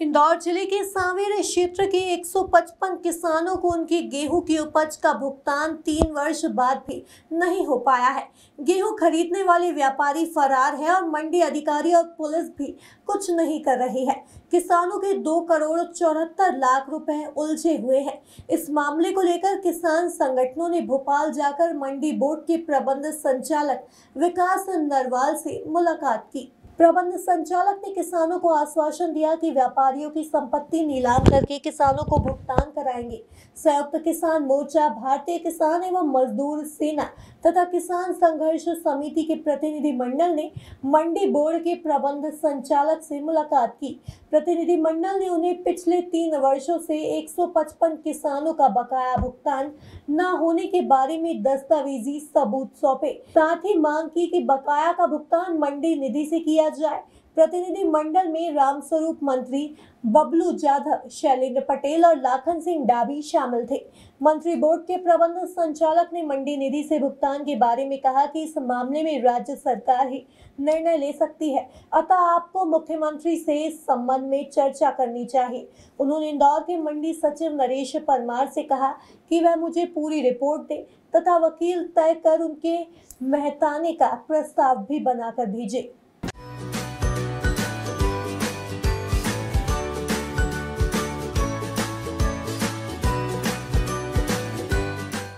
इंदौर ज़िले के सांवेर क्षेत्र के 155 किसानों को उनकी गेहूँ की उपज का भुगतान तीन वर्ष बाद भी नहीं हो पाया है। गेहूँ खरीदने वाले व्यापारी फरार है और मंडी अधिकारी और पुलिस भी कुछ नहीं कर रही है। किसानों के दो करोड़ चौहत्तर लाख रुपए उलझे हुए हैं। इस मामले को लेकर किसान संगठनों ने भोपाल जाकर मंडी बोर्ड के प्रबंध संचालक विकास नरवाल से मुलाकात की। प्रबंध संचालक ने किसानों को आश्वासन दिया कि व्यापारियों की संपत्ति नीलाम करके किसानों को भुगतान कराएँगे। संयुक्त किसान मोर्चा, भारतीय किसान एवं मजदूर सेना तथा किसान संघर्ष समिति के प्रतिनिधि मंडल ने मंडी बोर्ड के प्रबंध संचालक से मुलाकात की। प्रतिनिधि मंडल ने उन्हें पिछले तीन वर्षों से 155 किसानों का बकाया भुगतान न होने के बारे में दस्तावेजी सबूत सौंपे। साथ ही मांग की कि बकाया का भुगतान मंडी निधि से किया जाए। प्रतिनिधि मंडल में रामस्वरूप मंत्री बबलू जाधव शैलेंद्र पटेल और लाखन सिंह डाबी शामिल थे। मंत्री बोर्ड के प्रबंध संचालक ने मंडी निधि से भुगतान के बारे में कहा कि इस मामले में राज्य सरकार ही निर्णय ले सकती है। अतः आपको मुख्यमंत्री से इस संबंध में चर्चा करनी चाहिए। उन्होंने इंदौर के मंडी सचिव नरेश परमार से कहा कि वह मुझे पूरी रिपोर्ट दे तथा वकील तय कर उनके मेहताने का प्रस्ताव भी बनाकर भेजे।